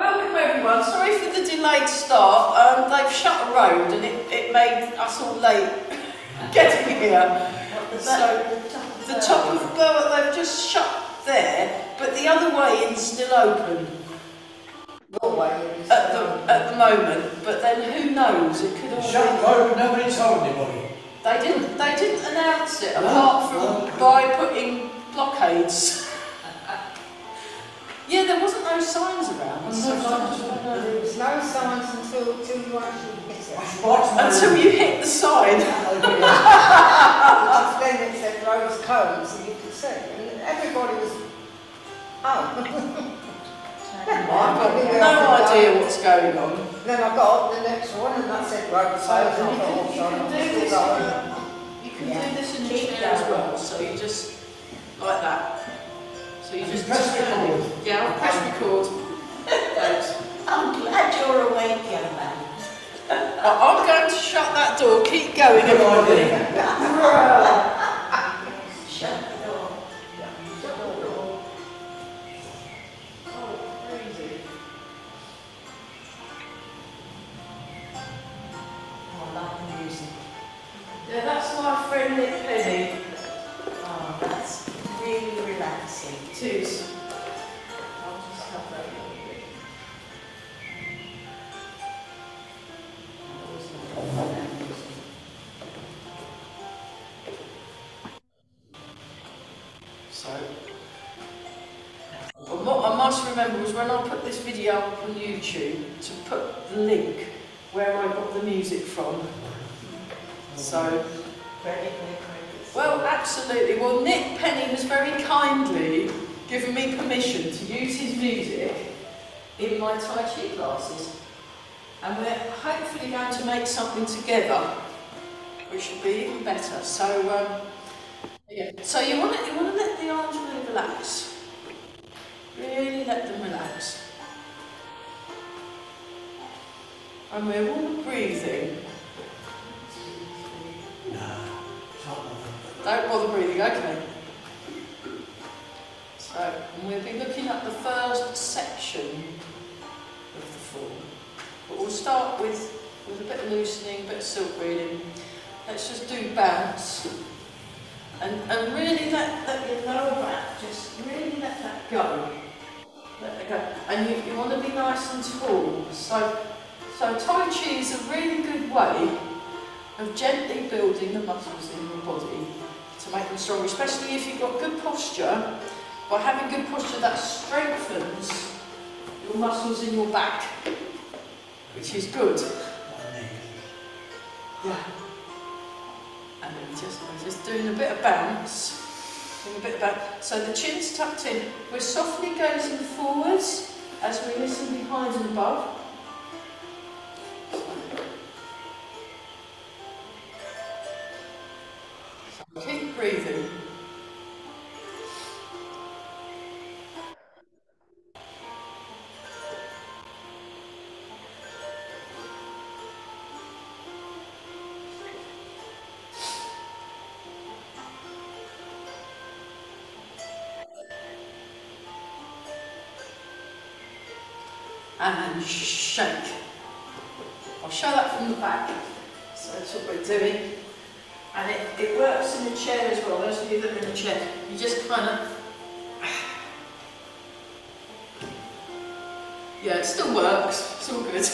Welcome everyone. Sorry for the delayed start. Um, they've shut a road and it, it made us all late getting here. So the top of Berwick they've just shut there, but the other way is still open Norway is. at the at the moment. But then who knows? It could all Shut be. the road, nobody told anybody. They didn't. They didn't announce it No, apart from no. by putting blockades. yeah, there wasn't no signs around. No so signs. don't know. There was no signs until, until you actually hit it. I should write to my... Until you hit the sign. Oh, Which is then it said rose cones and you could see. And everybody was, oh. I've got no idea what's going on. Then I got the next one and that said rose So cones. you and I thought, can, you oh, can do this still in going. you can Yeah. do this in a Keep chair as well. So you just like that. So you just Press turn it. record. Yeah, I'll press record. Thanks. I'm glad you're awake, young man. I- I'm going to shut that door. Keep going, Good everybody. Shut the door. Shut where I got the music from. So, well, absolutely. Well, Nick Penny has very kindly given me permission to use his music in my Tai Chi classes. And we're hopefully going to make something together, which will be even better. So, um, yeah. So you want to you want to let the arms really relax. Really let them relax. And we're all breathing. No. Don't bother breathing, okay. So, and we'll be looking at the first section of the form. But we'll start with, with a bit of loosening, a bit of silk reeling. Let's just do bounce. And, and really let, let your lower back, just really let that go. Let it go. And you, you want to be nice and tall. So, so Tai Chi is a really good way of gently building the muscles in your body to make them stronger, especially if you've got good posture. By having good posture, that strengthens your muscles in your back, which is good. Yeah. And then just, just doing a bit of bounce. Doing a bit of bounce. So the chin's tucked in. We're softly gazing forwards as we listen behind and above. Keep breathing. and shake. I'll show that from the back. So that's what we're doing. And it, it works in a chair as well. Those of you that are in a chair, you just kind of... Yeah, it still works. It's all good.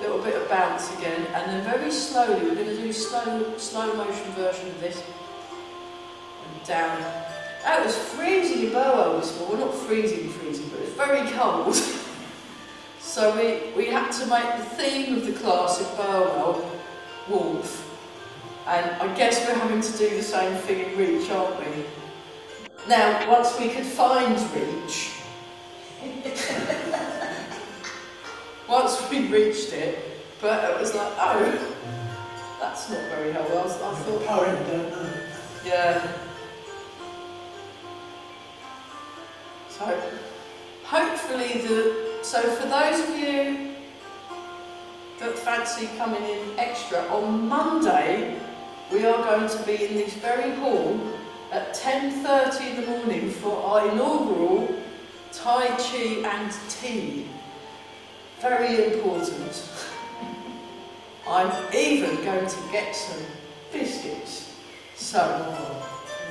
Little bit of bounce again, and then very slowly, we're going to do slow, slow motion version of this. And down. That was freezing in Burwell this morning. Well, not freezing, freezing, but it's very cold. so we, we had to make the theme of the class at Burwell warmth. And I guess we're having to do the same thing in Reach, aren't we? Now, once we could find Reach, once we reached it, but it was like, oh, that's not very helpful. I, was, I thought, poet don't know. yeah. So, hopefully the, so for those of you that fancy coming in extra, on Monday we are going to be in this very hall at 10.30 in the morning for our inaugural Tai Chi and tea. Very important. I'm even going to get some biscuits. So,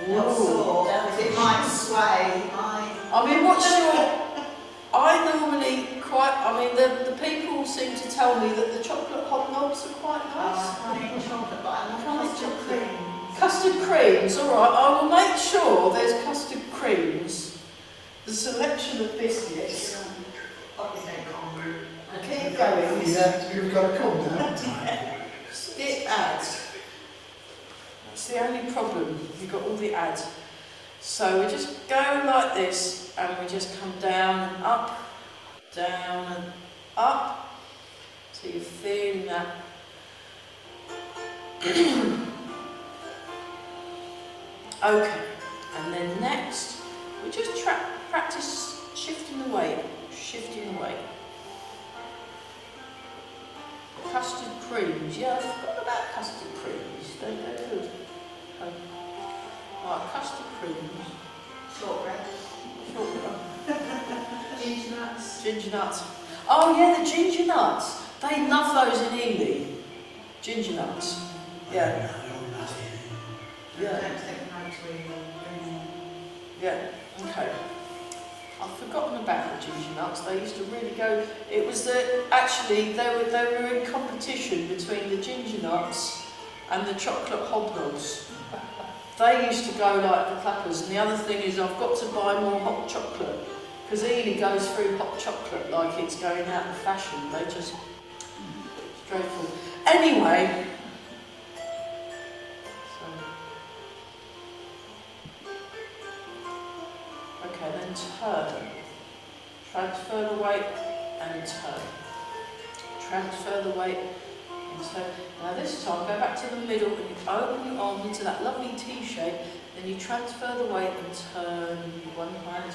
whoa. sure, it might sway. I, I mean, what's your... I normally quite... I mean, the, the people seem to tell me that the chocolate hot hobnobs are quite nice. I can't eat chocolate, but I love custard cream. Custard creams, all right. I will make sure there's custard creams. The selection of biscuits. Keep going. Yeah, you've got to calm down. Skip ads. That's the only problem. You've got all the ads. So we just go like this, and we just come down and up, down and up, so you're feeling that. okay, and then next we just practice shifting the weight, shifting the weight. Custard creams, yeah, I forgot about custard creams. They're, good. Right, custard creams. Shortbread. Shortbread. Ginger nuts. Ginger nuts. Oh yeah, the ginger nuts. They love those in Ely. Ginger nuts. Yeah. Don't Yeah. take them to really. Yeah. Okay. I've forgotten about the ginger nuts. They used to really go. It was the actually they were they were in competition between the ginger nuts and the chocolate hobnobs. They used to go like the clappers. And the other thing is, I've got to buy more hot chocolate because Ely goes through hot chocolate like it's going out of fashion. They just it's dreadful. Anyway. Okay, then turn. Transfer the weight and turn. Transfer the weight So now this time, go back to the middle and you open your arm into that lovely T shape, then you transfer the weight and turn one hand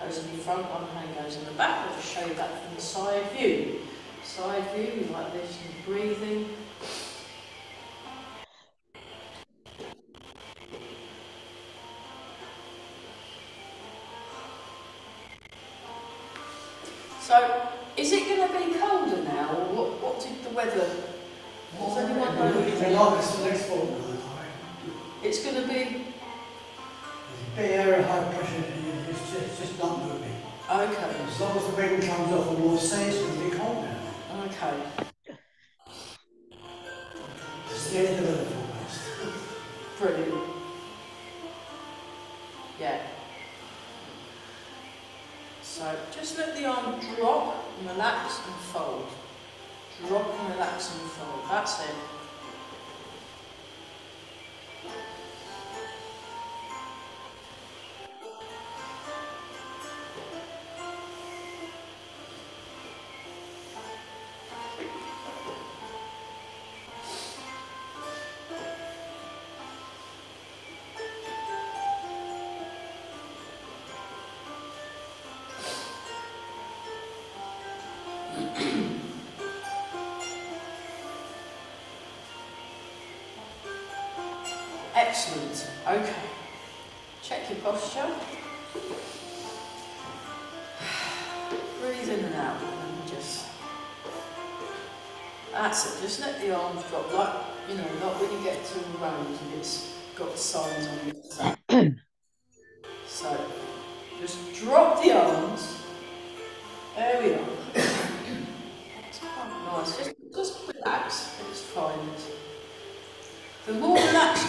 goes in the front, one hand goes in the back. I'll just show you that from the side view. Side view, like this, and breathing. Anyone know? The longest the next fortnight, It's going to be... There's a big area of high pressure, it's just, it's just not moving. Okay, As long as the wind comes off and we'll say it's going to be cold now. okay. Excellent. Okay. Check your posture. Breathe in and out and just. That's it. Just let the arms drop, like you know, like when you get to a road and it's got signs on it. so, just drop the arms. There we are. It's quite nice. Just,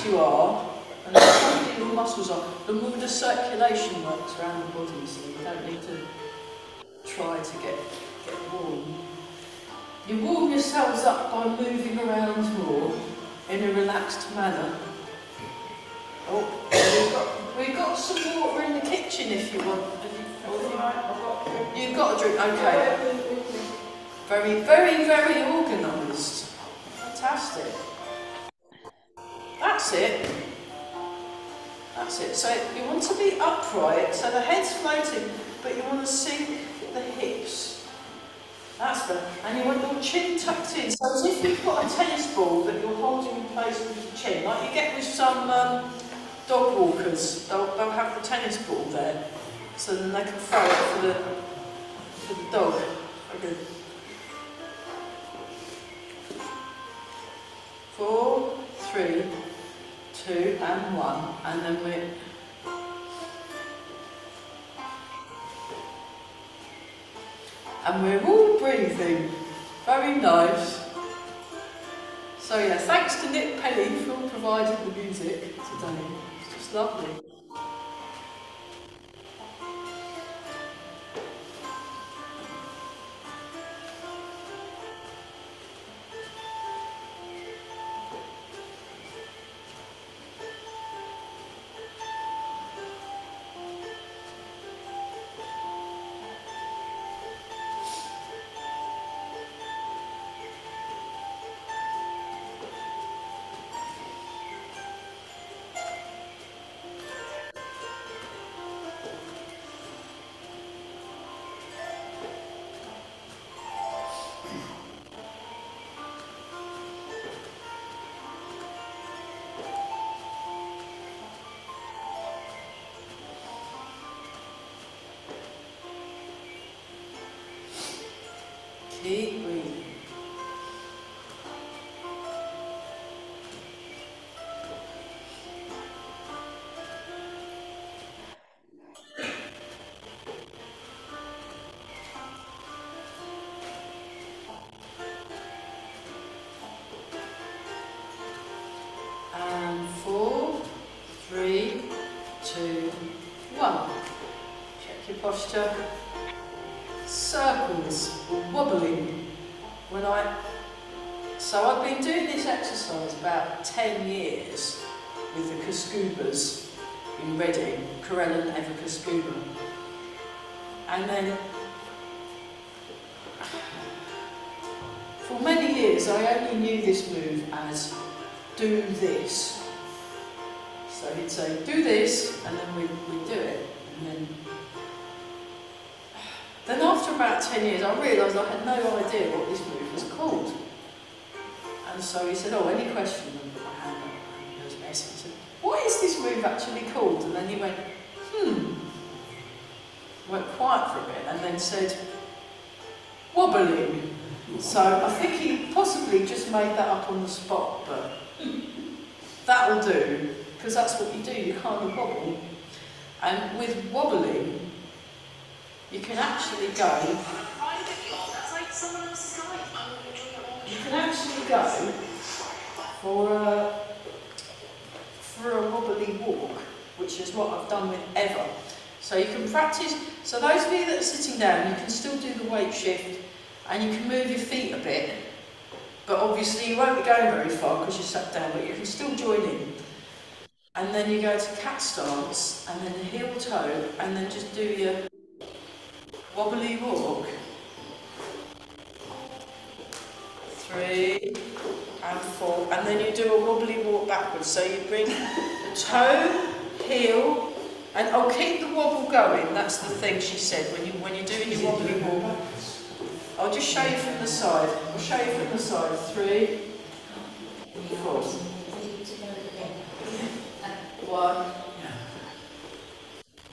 relaxed you are, and the stronger your muscles are, the more the circulation works around the body, so you don't need to try to get, get warm. You warm yourselves up by moving around more in a relaxed manner. Oh, we've got, we've got some water in the kitchen if you want. Have you, have you've got a drink, okay. Very, very, very organised. Fantastic. That's it. That's it. So you want to be upright, so the head's floating, but you want to sink the hips. That's the, and you want your chin tucked in, so as if you've got a tennis ball that you're holding in place with your chin, like you get with some um, dog walkers. They'll, they'll have the tennis ball there, so then they can throw it for the for the dog. Okay. Four, three, two, and one, and then we. And we're all breathing. Very nice. So yeah, thanks to Nick Penny for providing the music today. It's just lovely. Posture circles wobbling when I so I've been doing this exercise about 10 years with the Kaskubas in Reading, Corella and Eva Kaskuba. And then for many years I only knew this move as do this. So he'd say do this and then we'd, we'd do it and then about 10 years, I realised I had no idea what this move was called. And so he said, oh, any questions? And I put my hand up and he goes. He said, what is this move actually called? And then he went, hmm. Went quiet for a bit and then said, wobbling. So I think he possibly just made that up on the spot, but that'll do, because that's what you do, you kind of wobble. And with wobbling, you can actually go, you can actually go for a, for a wobbly walk, which is what I've done with Eva. So you can practice, so those of you that are sitting down, you can still do the weight shift and you can move your feet a bit, but obviously you won't be going very far because you're sat down, but you can still join in. And then you go to cat stance, and then heel toe, and then just do your wobbly walk. Three and four. And then you do a wobbly walk backwards. So you bring the toe, heel, and I'll keep the wobble going. That's the thing she said when you when you're doing your wobbly walk. I'll just show you from the side. I'll show you from the side. Three, four. One.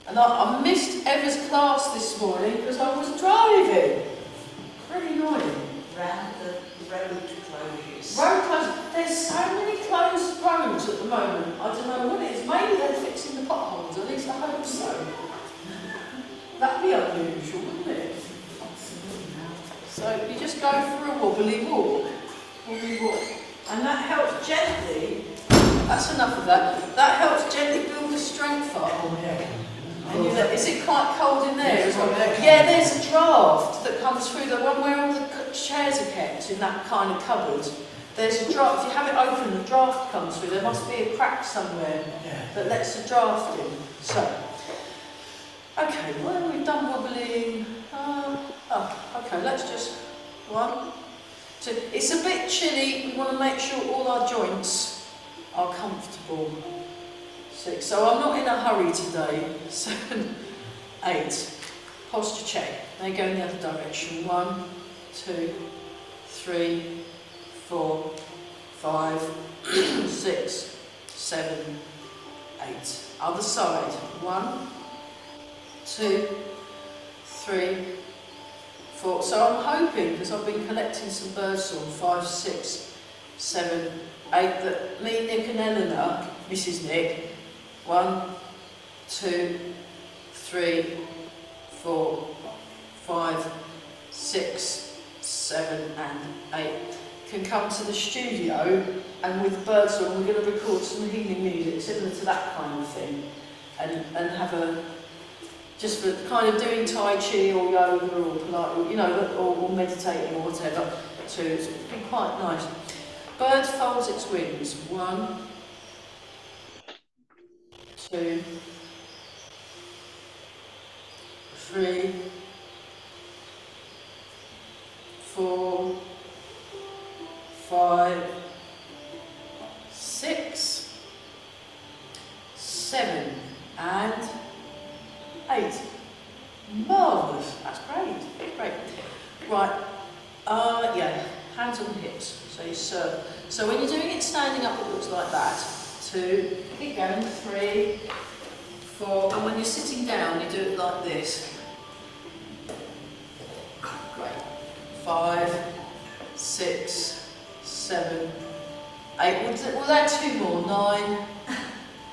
And I, I missed Eva's class this morning because I was driving. Very annoying. Round the road closures. Road closed. There's so many closed roads at the moment. I don't know what it is. Maybe they're fixing the potholes. At least I hope so. That'd be unusual, wouldn't it? So you just go for a wobbly walk. Wobbly walk. And that helps gently. That's enough of that. That helps gently build the strength up. And you is it quite cold in there as well? Yeah, there's a draft that comes through, the one where all the chairs are kept in that kind of cupboard. There's a draft, if you have it open, the draft comes through. There must be a crack somewhere Yeah. that lets the draft in. So, okay, well, we've done wobbling. Uh, oh, okay, let's just, one, two. It's a bit chilly, we want to make sure all our joints are comfortable. Six. So I'm not in a hurry today. Seven, eight. Posture check. They go in the other direction. One, two, three, four, five, six, seven, eight. Other side. One, two, three, four. So I'm hoping, because I've been collecting some birdsong, five, six, seven, eight, that me, Nick and Eleanor, Mrs Nick, one, two, three, four, five, six, seven and eight can come to the studio and with birdsong we're going to record some healing music similar to that kind of thing and, and have a just for kind of doing Tai Chi or yoga or Pilates, you know, or, or meditating or whatever too. It's been quite nice. Bird folds its wings. One, two, three, four, five, six, seven, and eight. Marvellous. That's great. Great. Right. Uh, yeah. Hands on hips. So. So when you're doing it standing up, it looks like that. Two. Keep going. Three. Four. And when you're sitting down, you do it like this. Great. Five, six, seven, eight. We'll, we'll add two more. Nine,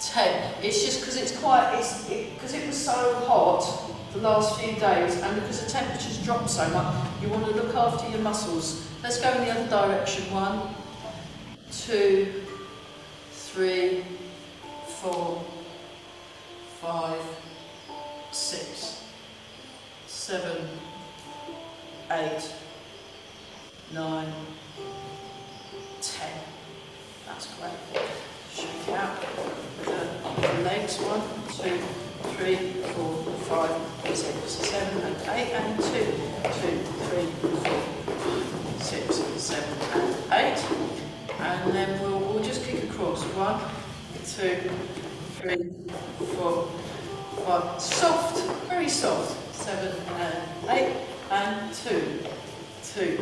ten. It's just because it's quite, it's because it, was so hot the last few days, and because the temperature's dropped so much, you want to look after your muscles. Let's go in the other direction. One, two, three, four, five, six, seven, eight, nine, ten. That's great. Shake out. The legs, one, two, three, four, five, six, seven, and eight, and two, two, three, four, six, seven, and eight. And then we'll, we'll just kick across. One, two, three, four, five. Soft, very soft. Seven and eight, and two, two,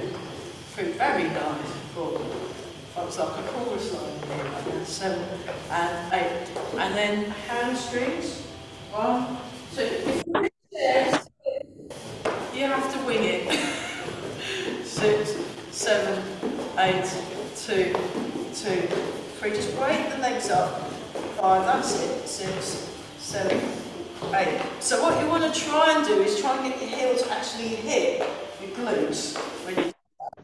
three. Very nice. Four, Looks like a chorus line seven and eight. And then hamstrings, one, two. You have to wing it. Six, seven, eight, two, two, three. Just break the legs up. Five, that's it. Six, seven, eight. So what you want to try and do is try and get your heel to actually hit your glutes when you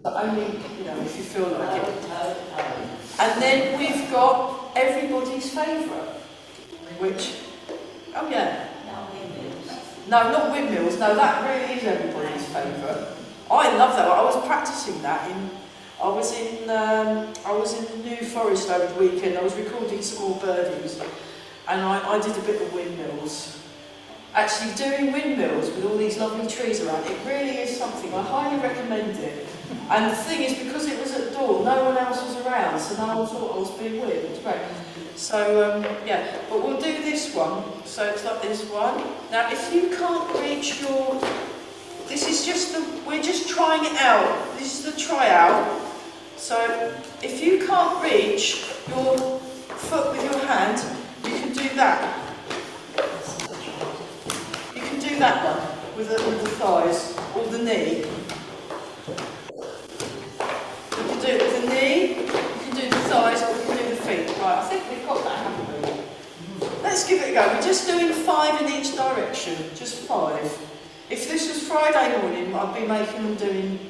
but only, you know, if you feel like it. And then we've got everybody's favourite, which, oh yeah, no, not windmills, no, that really is everybody's favourite. I love that. I was practising that in, I was in, um, I was in the New Forest over the weekend, I was recording some more birdies, and I, I did a bit of windmills. Actually, doing windmills with all these lovely trees around, it really is something, I highly recommend it. And the thing is, because it was at dawn, no one else was around, so no one thought I was being weird. It was great. So, um, yeah, but we'll do this one. So it's like this one. Now, if you can't reach your... This is just the... We're just trying it out. This is the tryout. So, if you can't reach your foot with your hand, you can do that. You can do that one with the, with the thighs or the knee. You can do it with the knee, you can do the thighs, or you can do the feet. Right, I think we've got that, haven't we? Let's give it a go. We're just doing five in each direction, just five. If this was Friday morning, I'd be making them doing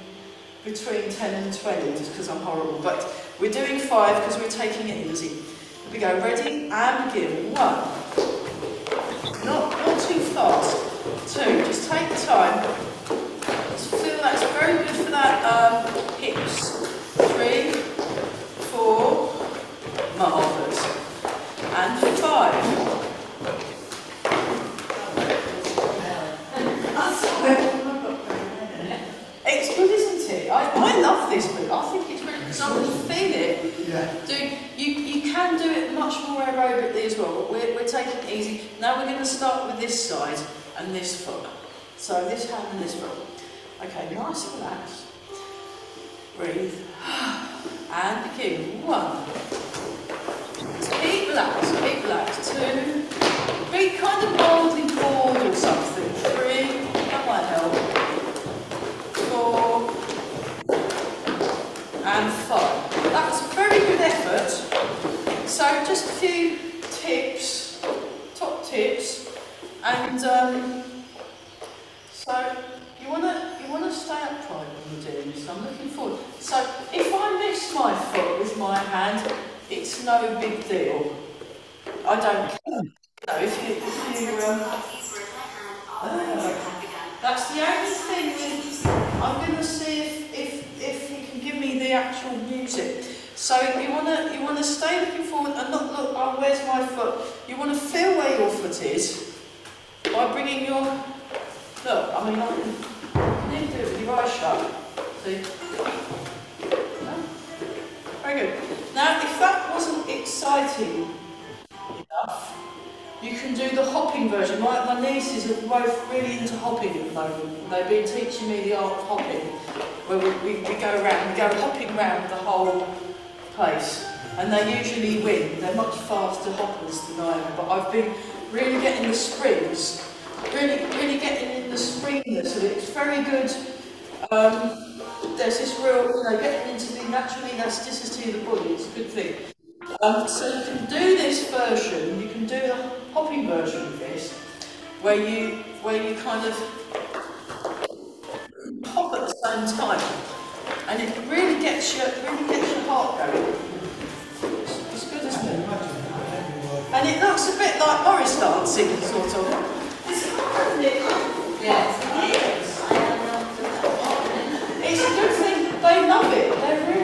between 10 and 20, just because I'm horrible. But we're doing five because we're taking it easy. Here we go, ready, and begin. One. Not, not too fast. Two, just take the time. Just feel that's very good for that um, hips. Three, four, marvellous. And five. It? I, I love this book. I think it's really because I can feel it. Yeah. Do, you, you can do it much more aerobically as well, but we're, we're taking it easy. Now we're going to start with this side and this foot. So this hand and this foot. Okay, nice and relaxed. Breathe. And begin. One. Keep relaxed, keep relaxed. Two. be kind of mildly bored or something. Three, that might help. Four, and five. That was a very good effort. So just a few tips, top tips, and um, so you want to you want to stay upright when you're doing this. I'm looking forward. So if I miss my foot with my hand, it's no big deal. I don't care. No, if you, if you um, uh, that's the only thing with, I'm going to see if, if, if you can give me the actual music. So you want to you want to stay looking forward and not look, oh, where's my foot? You want to feel where your foot is by bringing your, look, I mean, I can, you need to do it with your eyes shut. See? No? Very good. Now, if that wasn't exciting enough, you can do the hopping version. My, my nieces are both really into hopping at the moment. They've been teaching me the art of hopping, where we, we, we go around, we go hopping around the whole place. And they usually win. They're much faster hoppers than I am. But I've been really getting the springs, really, really getting in the springness of it. It's very good. Um, there's this real, you know, getting into the natural elasticity of the body. It's a good thing. Um, so you can do this version, you can do the hopping version of this, where you where you kind of hop at the same time, and it really gets your really gets your heart going. And it looks a bit like Morris dancing, sort of. It's hard, isn't it? Yes, I am It's a good thing. They love it. They're really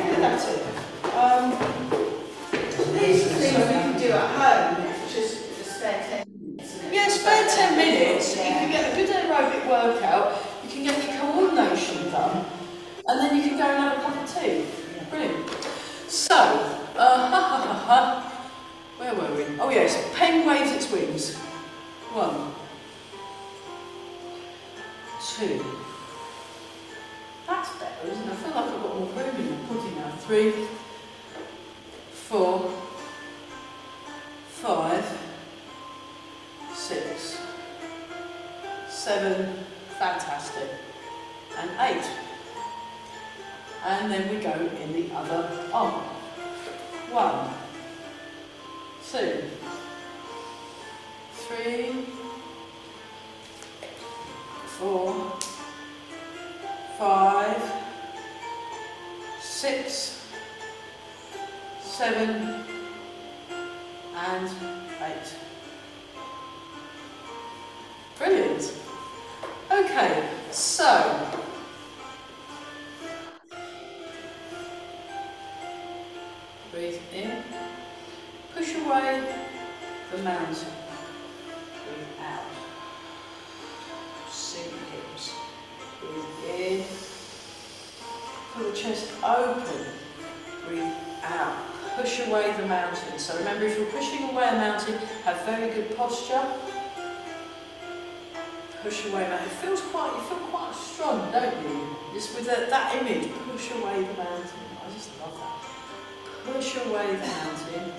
push away that. It feels quite, you feel quite strong, don't you? Just with that, that image, push away the mountain. I just love that. Push away the mountain.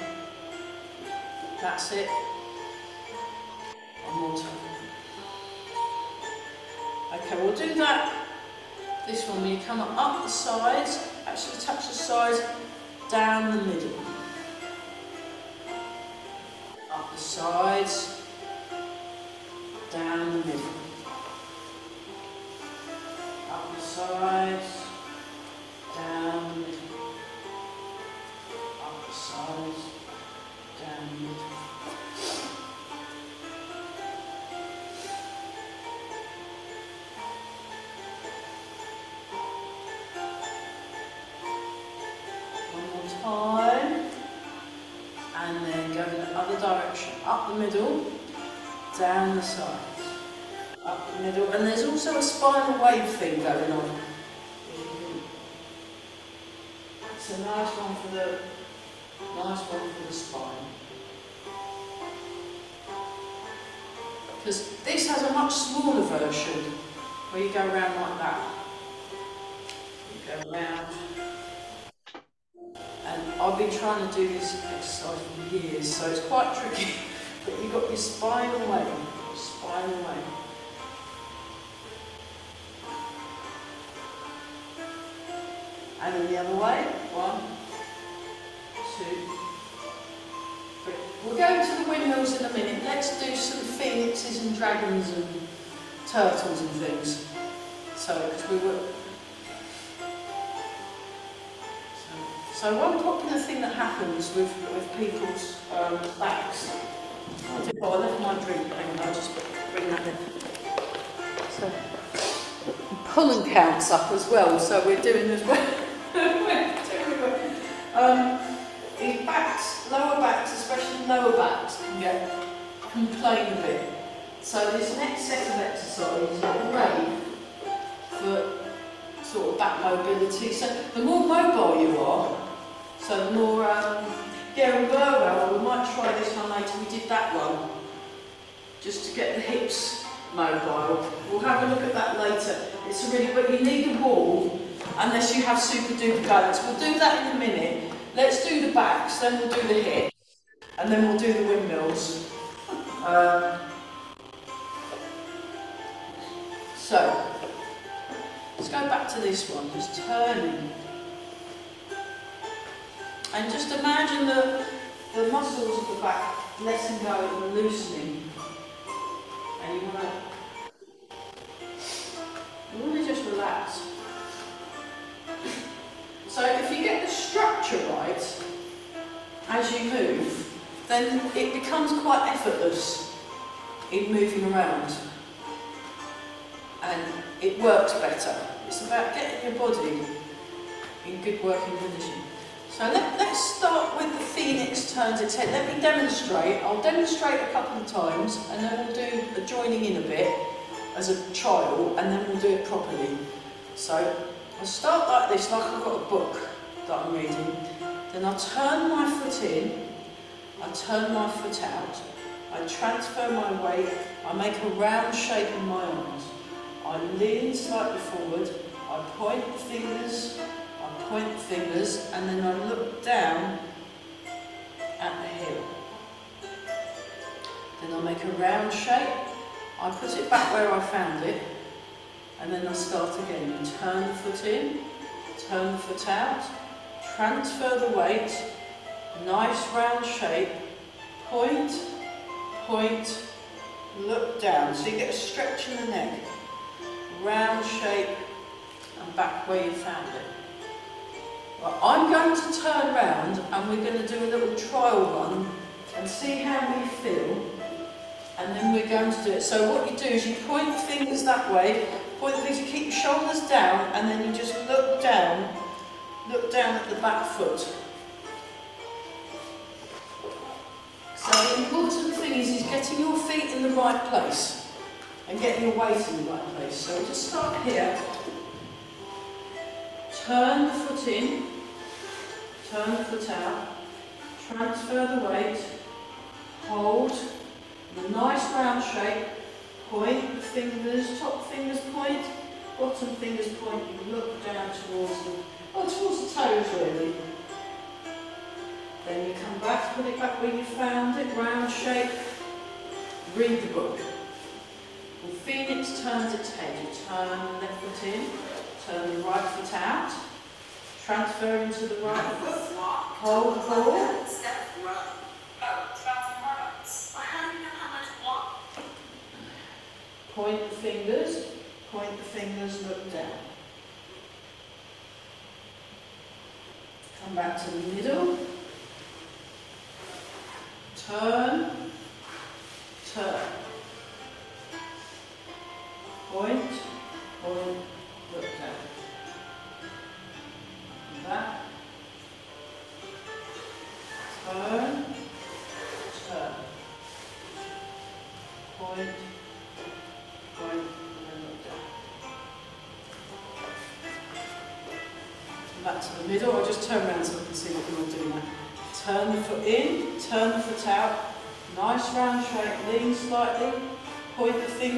That's it. One more time. Okay, we'll do that. This one, when you come up the sides, actually touch the sides, down the middle. Up the sides, down the middle. Up the sides, spinal wave thing going on. It's a nice one for the nice one for the spine. Because this has a much smaller version where you go around like that. You go around. And I've been trying to do this exercise for years, so it's quite tricky. But you've got your spine away, spine away. And then the other way. One, two, three. We'll go to the windmills in a minute. Let's do some phoenixes and dragons and turtles and things. So, because we were. So, one popular thing that happens with, with people's um, backs. I left my drink. I'll just bring that in. So, pollen counts up as well, so we're doing as well. Um, his backs, lower backs, especially lower backs, can get complain a bit. So this next set of exercises are great for sort of back mobility. So the more mobile you are, so the more um, Gary Burwell, we might try this one later. We did that one just to get the hips mobile. We'll have a look at that later. It's a really, but you need a wall unless you have super duper balance. We'll do that in a minute. Let's do the backs, then we'll do the hips, and then we'll do the windmills. Um, so, let's go back to this one, just turning. And just imagine the, the muscles of the back letting go and loosening. And you want to you want to just relax. So if you get the structure right as you move, then it becomes quite effortless in moving around. And it works better. It's about getting your body in good working condition. So let, let's start with the phoenix turns its head. Let me demonstrate. I'll demonstrate a couple of times and then we'll do the joining in a bit as a trial and then we'll do it properly. So I'll start like this, like I've got a book that I'm reading. Then I'll turn my foot in, I turn my foot out, I transfer my weight, I make a round shape in my arms. I lean slightly forward, I point the fingers, I point the fingers, and then I look down at the heel. Then I make a round shape, I put it back where I found it, and then I start again. You turn the foot in, turn the foot out, transfer the weight, nice round shape, point, point, look down. So you get a stretch in the neck, round shape, and back where you found it. Right, I'm going to turn round and we're going to do a little trial run and see how we feel and then we're going to do it. So what you do is you point the fingers that way, point the fingers, you keep your shoulders down, and then you just look down, look down at the back foot. So the important thing is, is getting your feet in the right place and getting your weight in the right place. So just start here. Turn the foot in, turn the foot out, transfer the weight, hold, the nice round shape, point the fingers, top fingers point, bottom fingers point, you look down towards the, well towards the toes really. Then you come back, put it back where you found it, round shape, read the book. Well, Phoenix turns its head, you turn the left foot in, turn the right foot out, transfer into the right. Foot, hold, hold, Point the fingers, point the fingers, look down. Come back to the middle. Turn, turn. Point,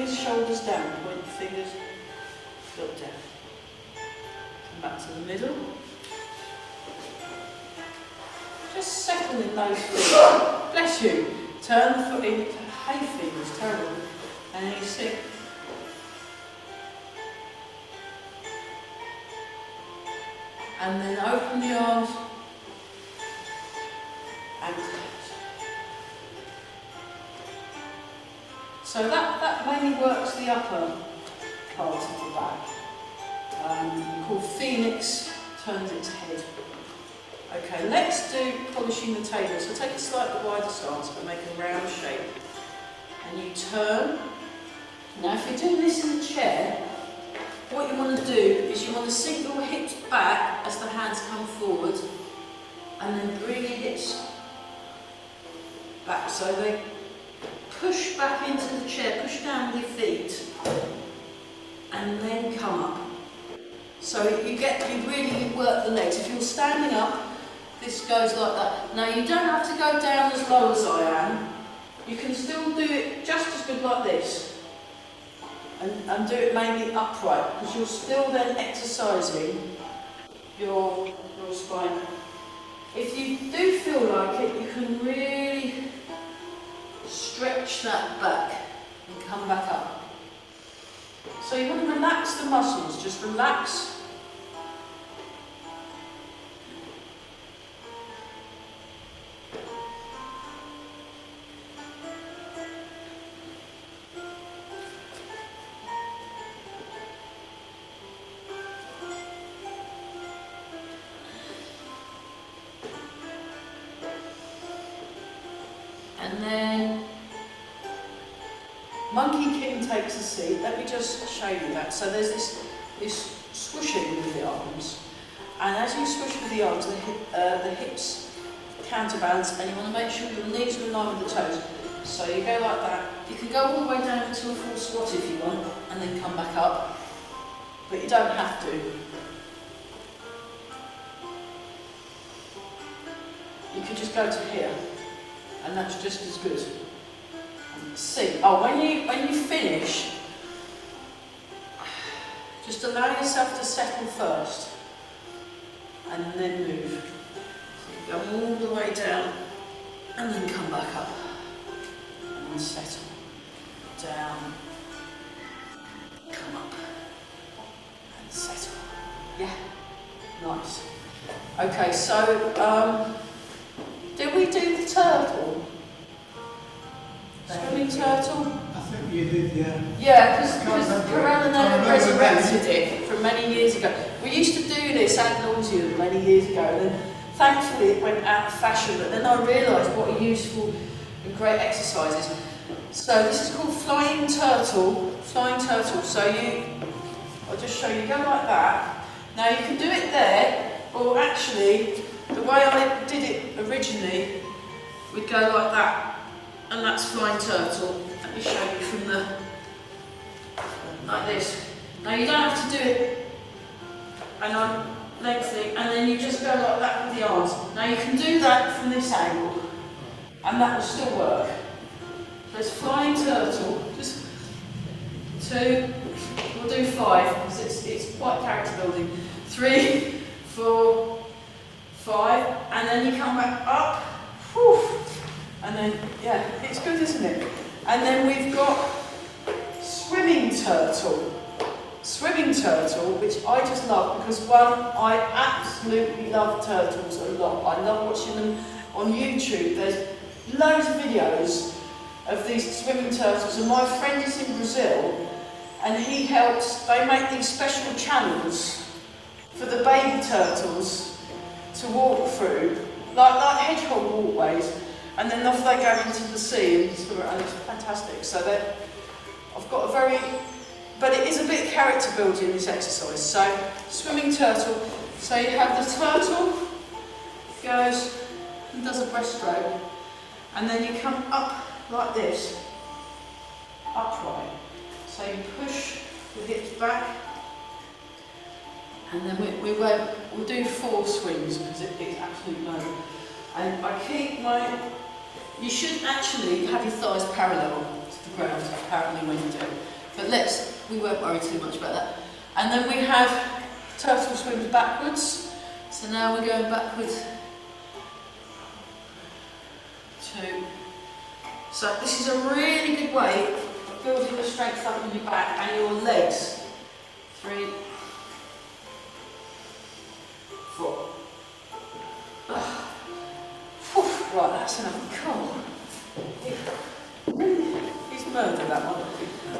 fingers, shoulders down, point the fingers, look down. Come back to the middle. Just settle in those feet. Bless you. turn the foot in, hay is terrible, and you sink. And then open the arms So that, that mainly works the upper part of the back. Um, called Phoenix turns its head. Okay, let's do polishing the table. So take a slightly wider stance but make a round shape. And you turn. Now if you're doing this in the chair, what you want to do is you want to sink your hips back as the hands come forward and then bring your hips back so they push back into the chair, push down with your feet and then come up. So you get, you really work the legs. If you're standing up, this goes like that. Now you don't have to go down as low as I am. You can still do it just as good like this. And, and do it mainly upright, because you're still then exercising your, your spine. If you do feel like it, you can really stretch that back and come back up. So you want to relax the muscles, just relax seat. Let me just show you that. So there's this, this swooshing with the arms. And as you swoosh with the arms, the, hip, uh, the hips counterbalance and you want to make sure your knees are in line with the toes. So you go like that. You can go all the way down into a full squat if you want and then come back up. But you don't have to. You could just go to here and that's just as good. See, oh, when you when you finish, just allow yourself to settle first, and then move. So go all the way down, and then come back up, and settle down, come up, and settle. Yeah, nice. Okay, so um, did we do the turtle? Swimming turtle? Think you did, yeah. Yeah, because Can't remember. Caroline Can't resurrected it from many years ago. We used to do this ad nauseum many years ago, and then thankfully it went out of fashion, but then I realised what a useful and great exercise is. So this is called flying turtle, flying turtle. So you, I'll just show you, go like that. Now you can do it there, or actually, the way I did it originally, we'd go like that, and that's flying turtle. Me show you from the, like this. Now you don't have to do it, and I'm and then you just go like that with the arms. Now you can do that from this angle, and that will still work. So it's flying turtle, just two, we'll do five, because it's, it's quite character building. Three, four, five, and then you come back up, whew, and then, yeah, it's good, isn't it? And then we've got swimming turtle. Swimming turtle, which I just love because one, I absolutely love turtles a lot. I love watching them on YouTube. There's loads of videos of these swimming turtles, and my friend is in Brazil, and he helps. They make these special channels for the baby turtles to walk through, like like hedgehog walkways, and then off they go into the sea and. It's fantastic. So I've got a very, but it is a bit character building this exercise. So swimming turtle. So you have the turtle goes and does a breaststroke, and then you come up like this, upright. So you push the hips back, and then we, we won't, we'll do four swings because it, it's absolute no. And I keep my, you should actually have your thighs parallel to the ground apparently when you do it. But let's, we won't worry too much about that. And then we have turtle swims backwards. So now we're going backwards. Two, So this is a really good way of building the strength up in your back and your legs. Three, four. Right, that's enough. Come on. He's murdered that one.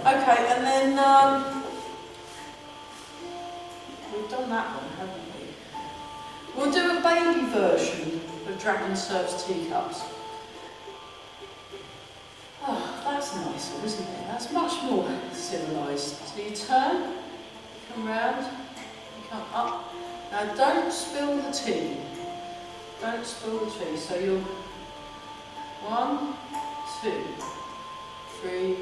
Okay, and then um, we've done that one, haven't we? We'll do a baby version of Dragon Serves Teacups. Oh, that's nicer, isn't it? That's much more civilised. So you turn, come round, you come up. Now don't spill the tea. Don't spill the tea. So you're one, two, three.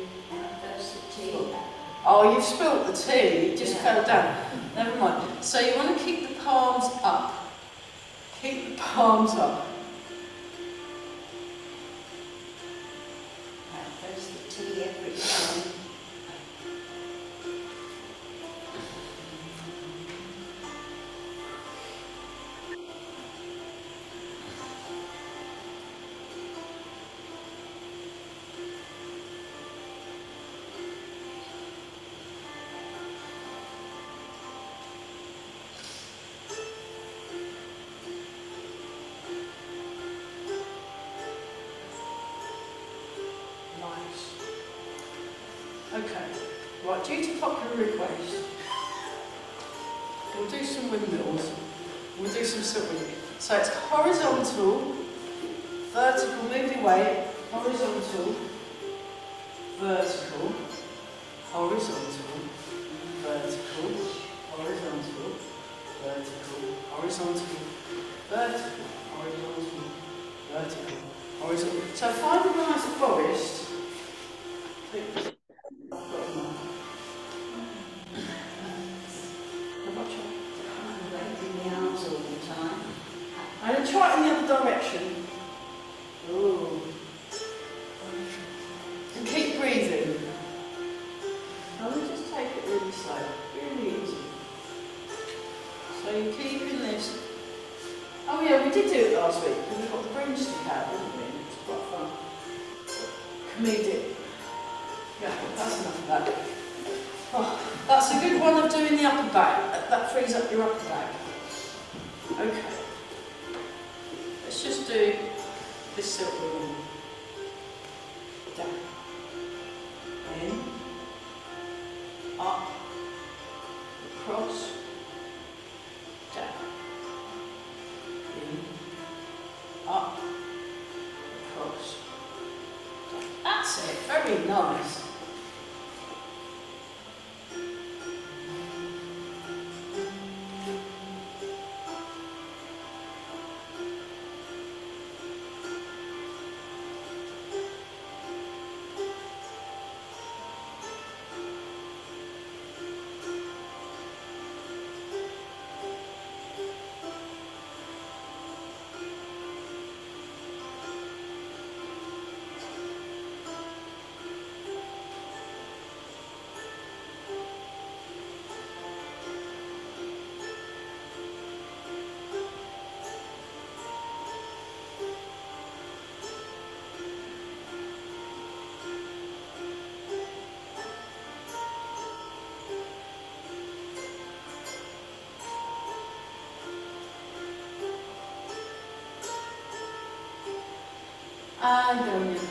There's oh, the tea. Oh, you've spilt the tea. It just fell down. Never mind. So you want to keep the palms up. Keep the palms up. There's the tea every time. Okay. Right, due to popular request, we'll do some windmills. We'll do some silk So it's horizontal, vertical, your weight, horizontal, vertical, horizontal, vertical, horizontal, vertical, horizontal, vertical, horizontal, vertical, horizontal. So find a nice forest.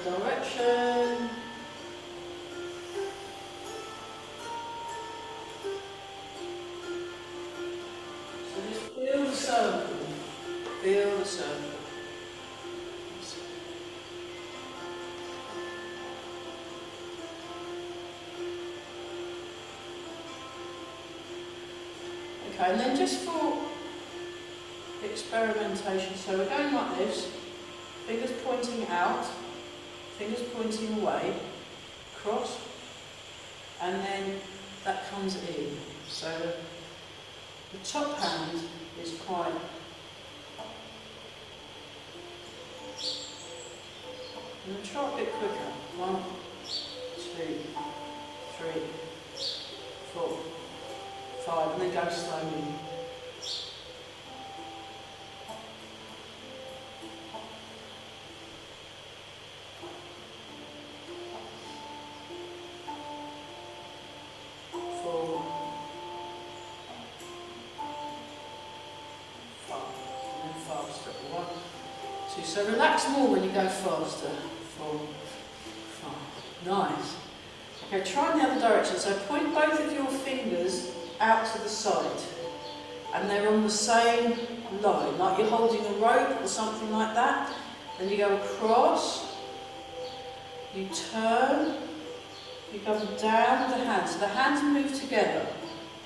Direction. So just feel the circle. Feel the circle. Okay, and then just for experimentation, so we're going like this. Fingers pointing out, fingers pointing away, cross, and then that comes in. So the top hand is quite. I'm going to try a bit quicker. One, two, three, four, five, and then go slowly. Two. So relax more when you go faster. Four, five. Nice. Okay, try in the other direction. So point both of your fingers out to the side. And they're on the same line, like you're holding a rope or something like that. Then you go across, you turn, you come down the hands. The hands move together.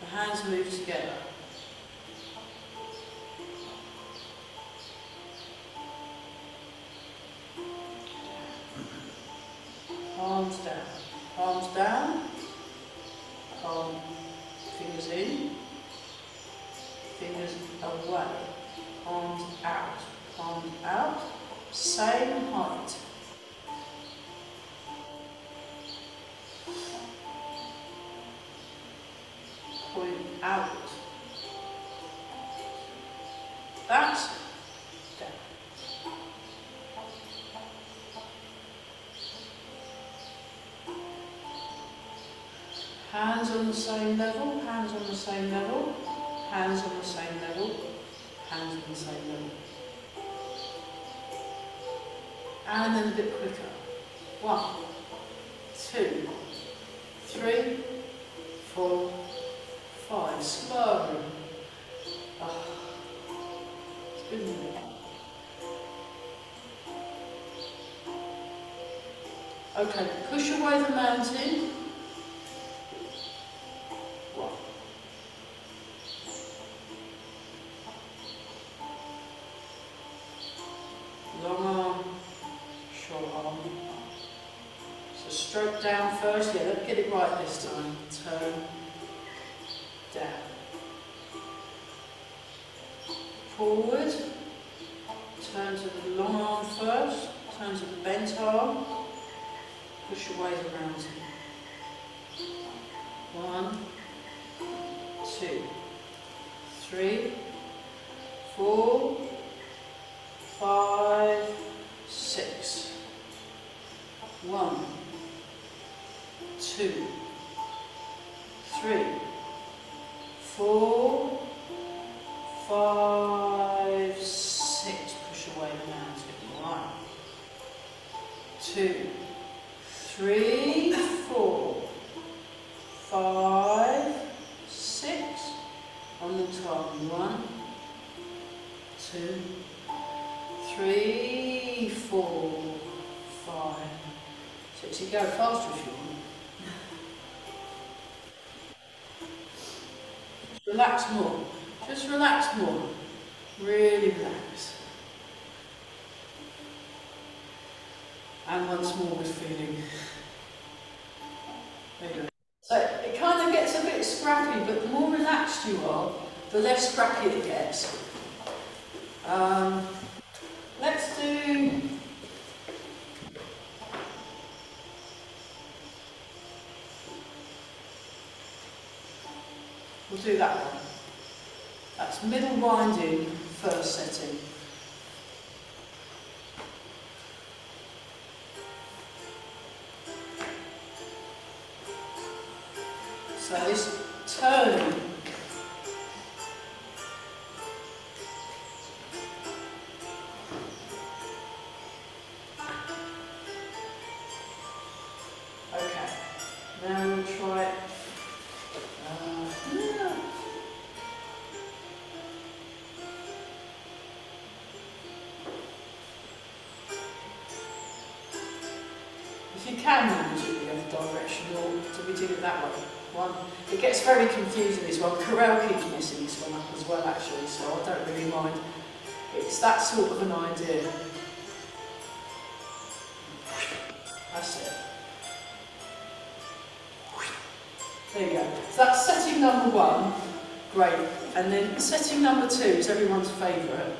The hands move together. Down. Palm, um, fingers in. Fingers away. Palms out. Palms out. Same height. Point out. That's Hands on the same level, hands on the same level, hands on the same level, hands on the same level. And then a bit quicker. One, two, three, four, five. Slow. Ah, it's good, isn't it? Okay, push away the mountain. Stroke down first. Yeah, let's get it right this time. Turn down. Forward. Turn to the long arm first. Turn to the bent arm. Push away the mountain. One, two, three, four, five, six. One, two, three, four, five, six. Push away the mountain. One, two, three, four, five, six. On the top. one, two, three, four, five. Six. You go faster if you want. Relax more. Just relax more. Really relax. And once more with feeling. There you go. So it kind of gets a bit scrappy, but the more relaxed you are, the less scrappy it gets. Um, let's do. We'll do that one. That's middle winding, first setting. So this turning that sort of an idea. That's it. There you go. So that's setting number one. Great. And then setting number two is everyone's favourite.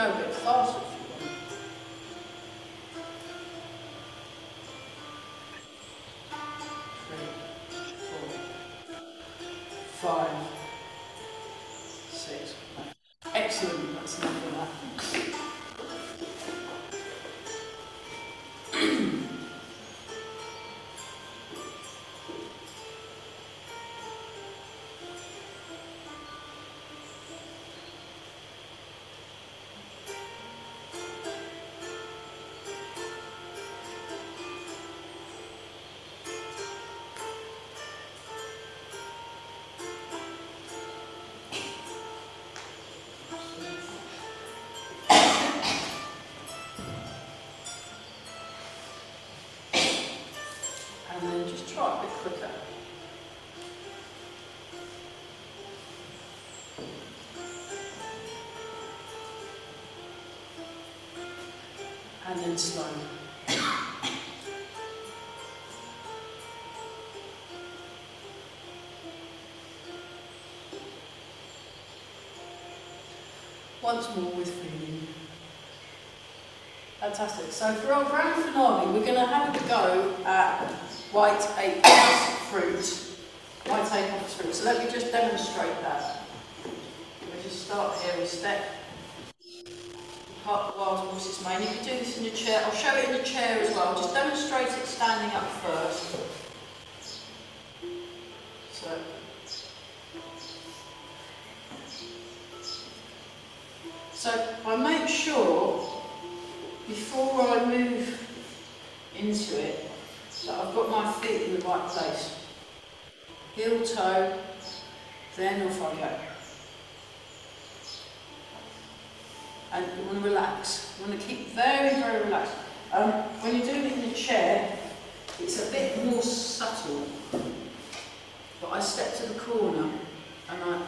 Two, three. And Then. Once more with feeling. Fantastic. So for our grand finale, we're going to have a go at white apricot fruit. White apricot fruit. So let me just demonstrate that. We just start here. We step part the wild horse's mane. You can do this in your chair. I'll show it in the chair as well. Just demonstrate it standing up first. So. So I make sure before I move into it that I've got my feet in the right place. Heel toe, then off I go. And you want to relax. You want to keep very, very relaxed. Um, when you're doing it in the chair, it's a bit more subtle. But I step to the corner and I.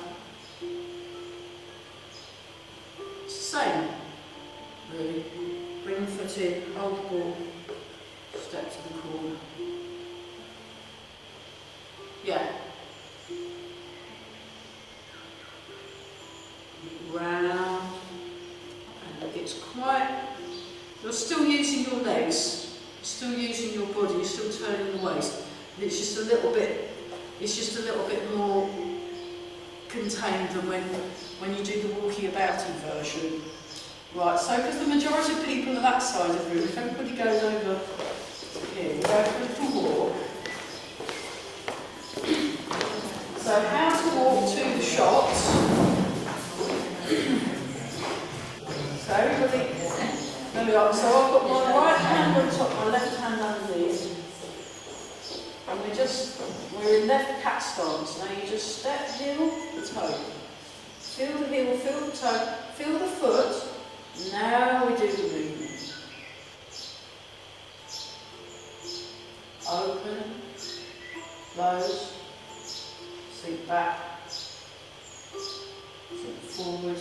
It's the same, really. Bring the foot in, hold the ball, step to the corner. You're still using your legs, still using your body, you're still turning the waist. And it's just a little bit, it's just a little bit more contained than when, when you do the walking about inversion. Right, so because the majority of people are that side of the room, if everybody goes over here, go there we are. So I've got my right hand on top, my left hand underneath. And we're just, we're in left cat stance. Now you just step, heel, the toe. Feel the heel, feel the toe, feel the foot. Now we do the movement. Open, close, sink back, sink forward.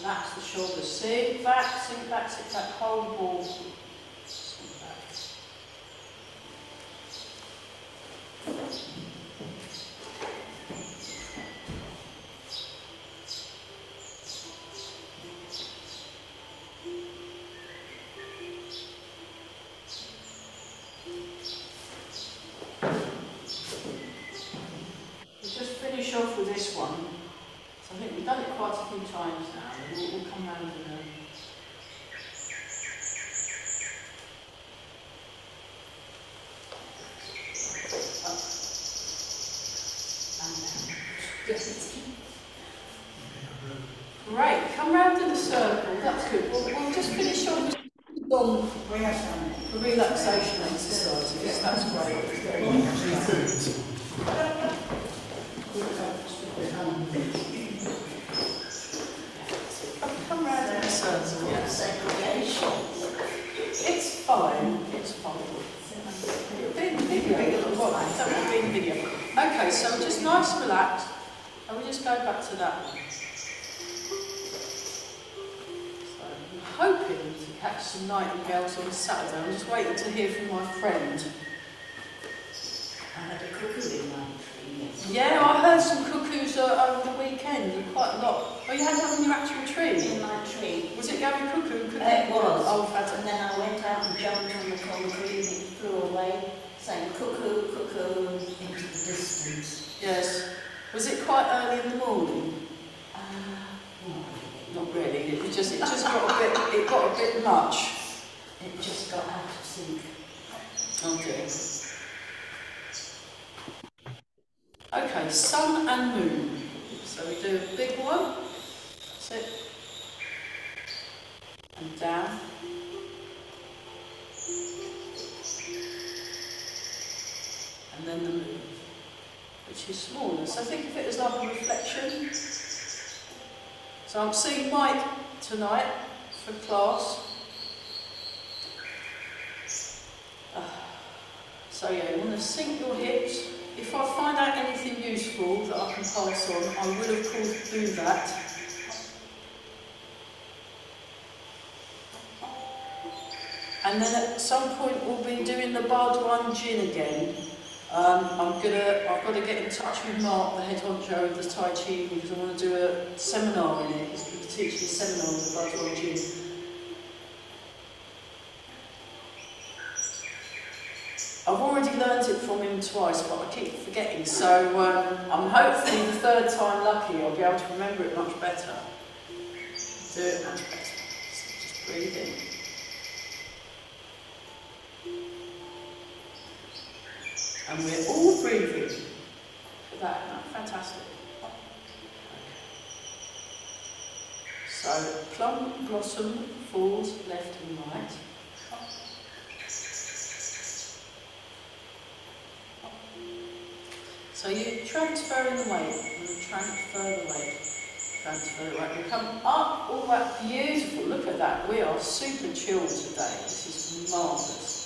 Relax the shoulders. Sink back, sink back, sink back. Hold the ball. Sink back. this one. So I think we've done it quite a few times now. We'll, we'll come round and uh, Great, come round in the circle, that's good. We'll, we'll just finish on on We have done the relaxation exercises, that's great. Come- Come round in the circle, yes. Segregation. It's fine, it's fine. Being video, what, don't be video. Okay, so just nice and relaxed, and we just go back to that one. So I'm hoping to catch some nightingales on Saturday. I'm just waiting to hear from my friend. I had a cuckoo in my tree. Yeah, I heard some cuckoos uh, over the weekend, quite a lot. Oh, you had one in your actual tree? In my tree. Was it Gary Cuckoo? Cuckoo? It was. Oh. And then I went out and jumped on the concrete and it flew away, saying cuckoo, cuckoo, into the distance. Yes. Was it quite early in the morning? Ah, Not really. It just it just got a bit it got a bit much. It just got out of sync. Dear. Okay, sun and moon. So we do a big one. That's it. And down. And then the moon, which is smaller. So think of it as like a reflection. So I'm seeing Mike tonight for class. So yeah, you want to sink your hips. If I find out anything useful that I can pass on, I will of course do that. And then at some point we'll be doing the Baduanjin again. Um, I'm gonna, I've got to get in touch with Mark, the head honcho of the Tai Chi, because I want to do a seminar in it. He's going to teach me a seminar on the Baduanjin. I've already learnt it from him twice, but I keep forgetting. So um, I'm hopefully the third time lucky. I'll be able to remember it much better. Do it much better. So just breathe in. And we're all breathing. Look at that, isn't that fantastic? So plum blossom falls left and right. So you transfer in the weight, you transfer the weight, transfer the weight. You come up, all that beautiful. Look at that. We are super chilled today. This is marvellous.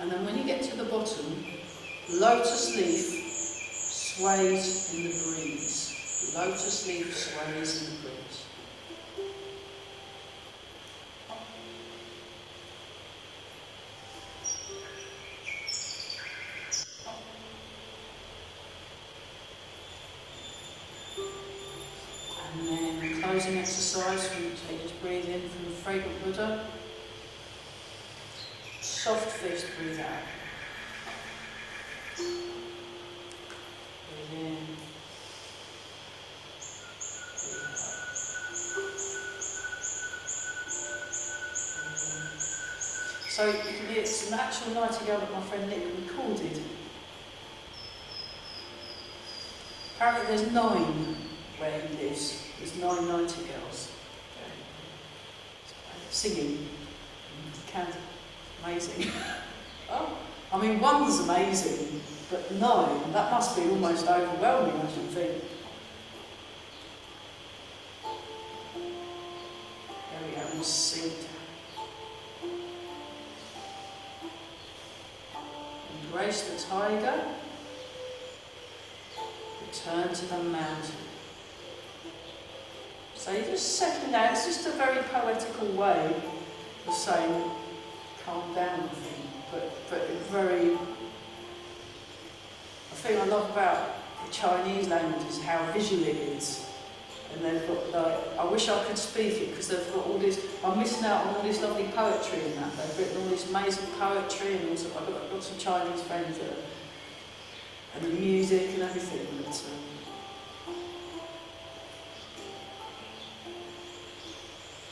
And then when you get to the bottom, lotus leaf sways in the breeze. Lotus leaf sways in the breeze. And then closing exercise, we take just breathe in from the fragrant Buddha. Soft fist, breathe out. Breathe in. Breathe out. Breathe in. So you can hear it's an actual nightingale that my friend Nick recorded. Apparently there's nine where he lives. There's nine nightingales. Singing. Can Amazing. oh, I mean, one's amazing, but nine, that must be almost overwhelming, I should think. Return to the mountain. So you're just settling down. It's just a very poetical way of saying calm down, I think, but, but very I thing I love about the Chinese language is how visual it is. And they've got like, I wish I could speak it because they've got all this, I'm missing out on all this lovely poetry in that. They've written all this amazing poetry and also I've got lots of Chinese friends that and the music and everything. But, um,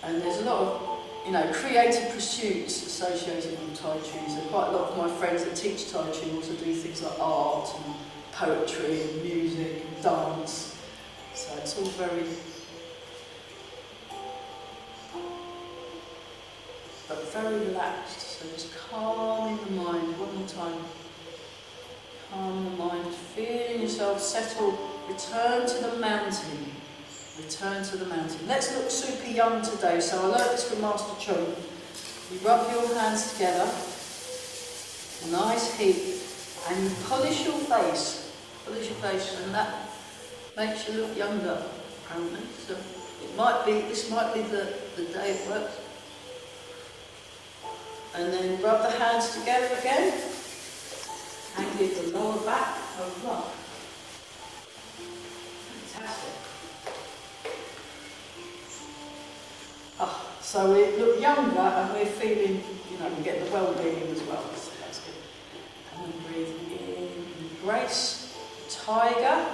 and there's a lot of, you know, creative pursuits associated with Tai Chi. So quite a lot of my friends that teach Tai Chi also do things like art and poetry and music and dance. So it's all very, but very relaxed. So just calming the mind one more time. Calm the mind, feeling yourself settle. Return to the mountain. Return to the mountain. Let's look super young today. So I learned this from Master Chung. You rub your hands together, nice heat, and you polish your face. Polish your face, and that makes you look younger, apparently. So it might be, this might be the, the day it works. And then rub the hands together again, and give the lower back a rub. Fantastic. Ah, so we look younger and we're feeling, you know, we get the well-being as well, so that's good. And then breathe in, embrace, tiger,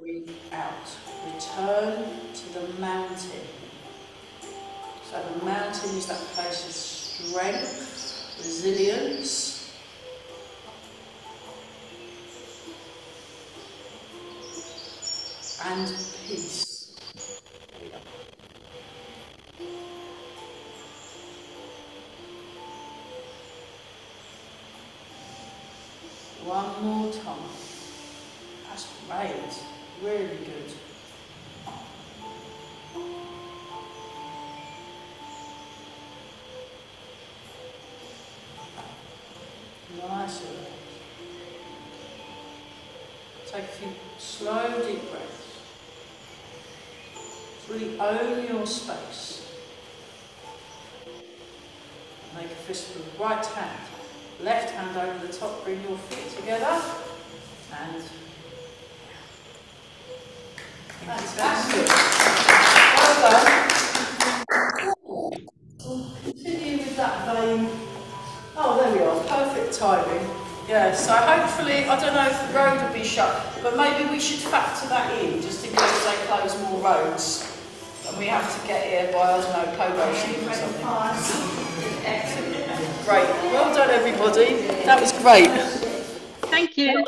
breathe out. Return to the mountain. So the mountain is that place of strength, resilience. And peace. One more time. That's great. Really good. Nice. Take a few slow, deep breaths. Really own your space. Make a fist with the right hand. Left hand over the top, bring your feet together. And fantastic. Well done. We'll continue with that vein. Oh, there we are. Perfect timing. Yeah, so hopefully, I don't know if the road will be shut, but maybe we should factor that in just in case they close more roads. And we have to get here by, I don't pogo sheep or something. Excellent. Great. Well done, everybody. That was great. Thank you.